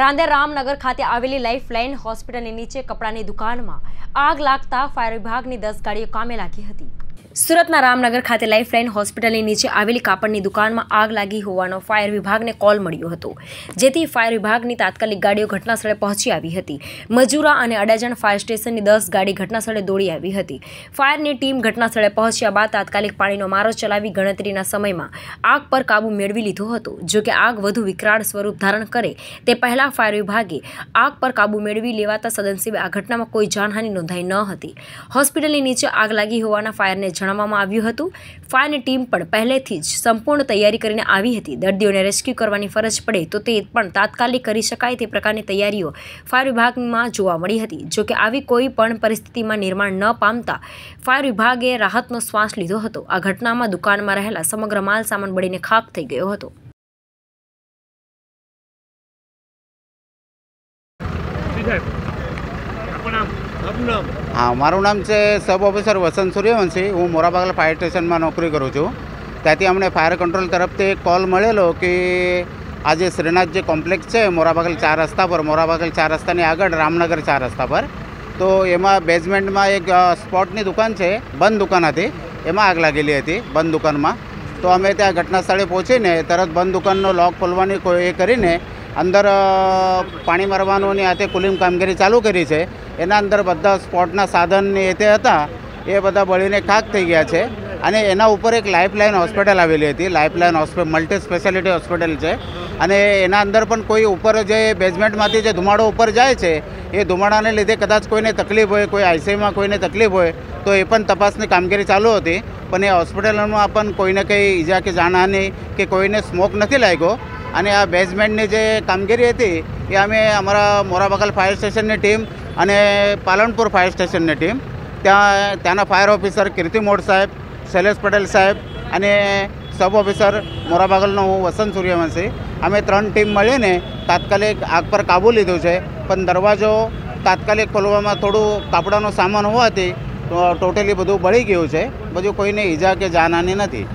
રાંદેર રામનગર ખાતે આવેલી લાઇફલાઇન હોસ્પિટલની નીચે કપડાની દુકાનમાં આગ લાગતા ફાયર વિભાગની દસ ગાડીઓ કામે લાગી હતી. સુરતના રામનગર ખાતે લાઇફલાઇન હોસ્પિટલની નીચે આવેલી કાપડની દુકાનમાં આગ લાગી હોવાનો ફાયર વિભાગને કોલ મળ્યો હતો. જેથી ફાયર વિભાગની તાત્કાલિક ગાડીઓ ઘટનાસ્થળે પહોંચી આવી હતી. મજૂરા અને અડાજણ ફાયર સ્ટેશનની દસ ગાડી ઘટનાસ્થળે દોડી આવી હતી. ફાયરની ટીમ ઘટનાસ્થળે પહોંચ્યા બાદ તાત્કાલિક પાણીનો મારો ચલાવી ગણતરીના સમયમાં આગ પર કાબુ મેળવી લીધો હતો. જો કે આગ વધુ વિકરાળ સ્વરૂપ ધારણ કરે તે પહેલાં ફાયર વિભાગે આગ પર કાબુ મેળવી લેવાતા સદનસીબે આ ઘટનામાં કોઈ જાનહાનિ નોંધાઈ ન હતી. હોસ્પિટલની નીચે આગ લાગી હોવાના ફાયરને જણાવવામાં આવ્યું હતું. ફાયરની ટીમ પણ પહેલેથી જ સંપૂર્ણ તૈયારી કરીને આવી હતી. દર્દીઓને રેસ્ક્યુ કરવાની ફરજ પડે તો તે પણ તાત્કાલિક કરી શકાય તે પ્રકારની તૈયારીઓ ફાયર વિભાગમાં જોવા મળી હતી. જો કે આવી કોઈ પણ પરિસ્થિતિમાં નિર્માણ ન પામતા ફાયર વિભાગે રાહતનો શ્વાસ લીધો હતો. આ ઘટનામાં દુકાનમાં રહેલા સમગ્ર માલ સામાન બળીને ખાક થઈ ગયો હતો. સાહેબ. આપનું નામ? હા, મારું નામ છે સબ ઓફિસર વસંત સૂર્યવંશી. હું મોરાબાગલ ફાયર સ્ટેશનમાં નોકરી કરું છું. ત્યાંથી અમને ફાયર કંટ્રોલ તરફથી એક કોલ મળેલો કે આજે શ્રીનાથ જે કોમ્પ્લેક્સ છે, મોરાબાગલ ચાર રસ્તા પર, મોરાબાગલ ચાર રસ્તાની આગળ, રામનગર ચાર રસ્તા પર. તો એમાં બેઝમેન્ટમાં એક સ્પોટની દુકાન છે, બંધ દુકાન હતી. એમાં આગ લાગેલી હતી, બંધ દુકાનમાં. તો અમે ત્યાં ઘટના સ્થળે પહોંચીને તરત બંધ દુકાનનો લોક ખોલવાની એ કરીને અંદર પાણી મારવાનું અને આ તે કુલિંગ કામગીરી ચાલુ કરી છે. એના અંદર બધા સ્પોટના સાધન એ તે હતા, એ બધા બળીને ખાક થઈ ગયા છે. અને એના ઉપર એક લાઇફલાઇન હોસ્પિટલ આવેલી હતી. Lifeline hospital multi speciality hospital છે. અને એના અંદર પણ કોઈ ઉપર જે બેઝમેન્ટમાંથી જે ધુમાડો ઉપર જાય છે, એ ધુમાડાને લીધે કદાચ કોઈને તકલીફ હોય, કોઈ આઈસીયુમાં કોઈને તકલીફ હોય, તો એ પણ તપાસની કામગીરી ચાલુ હતી. પણ એ હોસ્પિટલમાં પણ કોઈને કંઈ ઈજા કે જાનહાનિ કે કોઈને સ્મોક નથી લાગ્યો. અને આ બેઝમેન્ટની જે કામગીરી હતી, એ અમે અમારા મોરાબાગલ ફાયર સ્ટેશનની ટીમ અને પાલનપુર ફાયર સ્ટેશનની ટીમ, ત્યાં ત્યાંના ફાયર ઓફિસર કીર્તિ મોડ સાહેબ, શૈલેષ પટેલ સાહેબ અને સબ ઓફિસર મોરાબાગલનો હું વસંત સૂર્યવંશી. અમે ત્રણ ટીમ મળીને તાત્કાલિક આગ પર કાબૂ લીધું છે, પણ દરવાજો તાત્કાલિક ખોલવામાં થોડું કાપડાનો સામાન હોવાથી ટોટલી બધું બળી ગયું છે, બધું કોઈને ઈજા કે જાનહાની નથી.